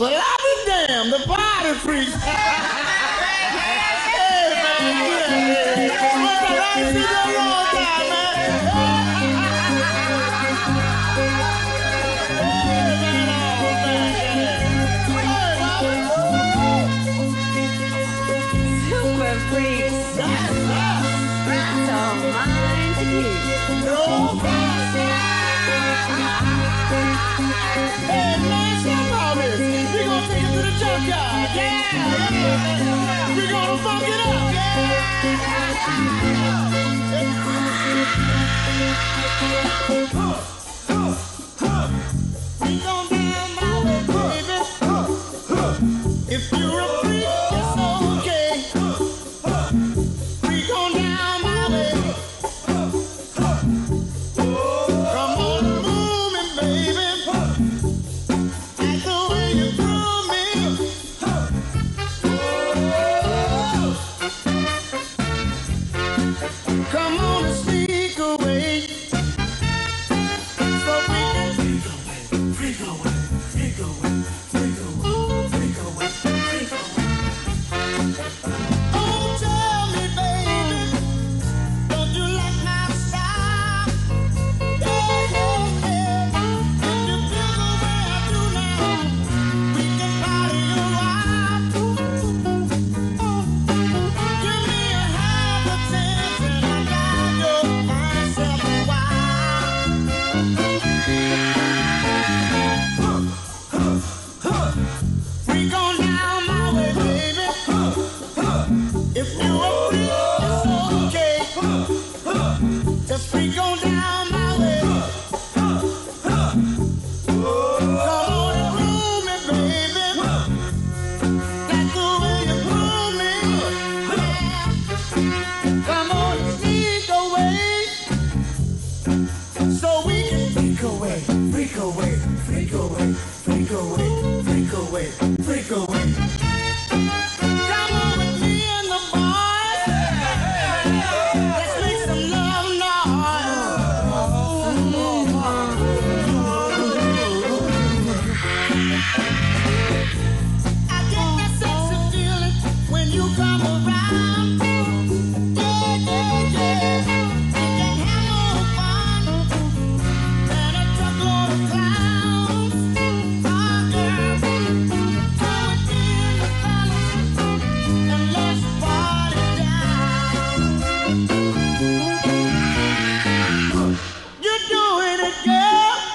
But I be damned, the body freaks. Super freaks. junkyard. Yeah, We're gonna fuck it up. Yeah. Huh, huh, huh. We going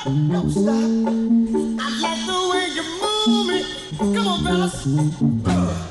don't stop. I like the way you move me. Come on, fellas. Uh.